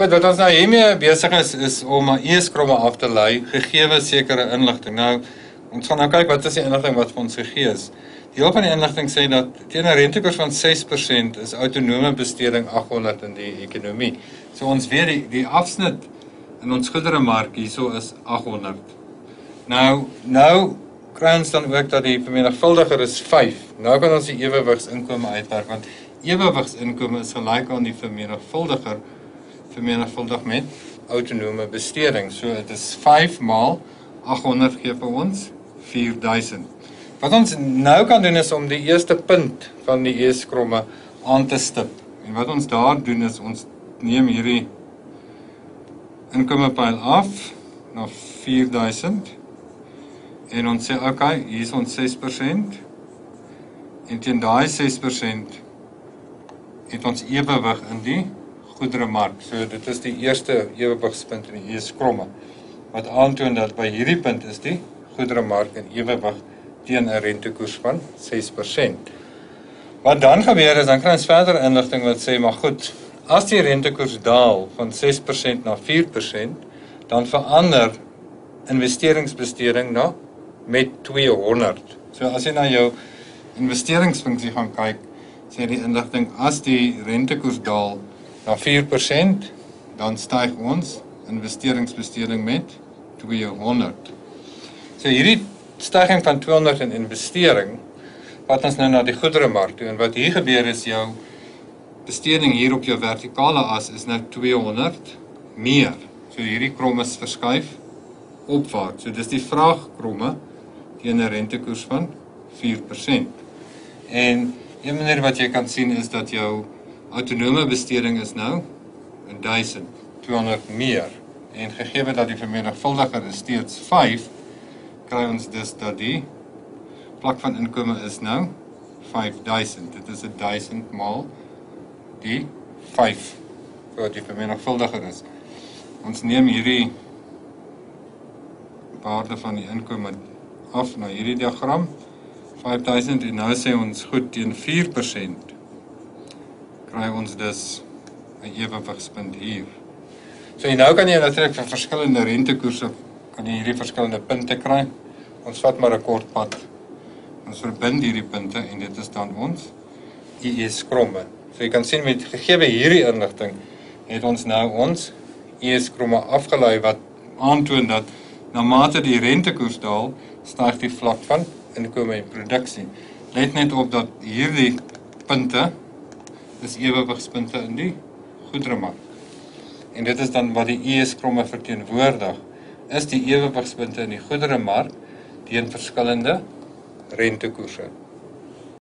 Goed, wat ons nou hiermee besig is is om 'n e-skromme af te lei gegee sekere inligting. Nou ons gaan nou kyk wat is die inligting wat vir ons gegee is. Deel van die inligting sê dat teen 'n rentekoers van 6% is autonome besteding 800 in die ekonomie. So ons weet die die afsnit in ons goederemark hierso is 800. Nou nou kry ons dan ook dat die vermenigvuldiger is 5. Nou kan ons die ewewigsinkomste uitwerk want ewewigsinkomste is gelyk aan die vermenigvuldiger vermenigvuldig met autonome besteding. So dit is 5 maal 800 gee vir ons 4000. Wat ons nou kan doen is om die eerste punt van die E-skromme aan te stip. En wat ons daar doen is ons neem hierdie inkomepyl af na 4000 en ons sê okay, hier is ons 6%. En teen daai 6% het ons ewewig in die goederemark. So dit is die eerste ewewigspunt in die E-skromme wat aantoon dat by hierdie punt is die goederemark in ewewig teen 'n rentekoers van 6%. Wat dan gebeur is dan kry ons verder inligting wat sê maar goed, as die rentekoers daal van 6% na 4%, dan verander investeringsbesteding na met 200. So as jy na jou investeringsfunksie gaan kyk, sê die inligting as die rentekoers daal na 4%, dan styg ons investeringsbesteding met 200. So hierdie stygings van 200 in investering wat ons nou na die goederemark toe en wat hier gebeur is jou besteding hier op jou vertikale as is nou 200 meer. So hierdie kromme verskuif opwaarts. So dis die vraagkromme teen 'n rentekoers van 4%. En een manier wat jy kan sien is dat jou autonome besteding is nou 1200 meer en gegee dat die vermenigvuldiger steeds 5 kry ons dus dat die vlak van inkomste is nou 5000. Dit is 1000 maal die 5 wat die vermenigvuldiger is. Ons neem hierdie waarde van die inkomste af na hierdie diagram 5000 en nou sê ons goed teen 4% kry ons dus 'n ewewigspunt hier. So nou kan jy natuurlik vir verskillende rentekoerse kan jy hierdie verskillende punte kry. Ons vat maar 'n kort pad. Ons verbind hierdie punte en dit is dan ons IS kromme. So jy kan sien met gegee hierdie inligting het ons nou ons IS kromme afgelei wat aantoon dat na mate die rentekoers daal, styg die vlak van inkomste en produksie. Let net op dat hierdie punte is ewewigspunte in die goederemark. En dit is dan wat die IS kromme verteenwoordig is die ewewigspunte in die goederemark teen verskillende rentekoerse.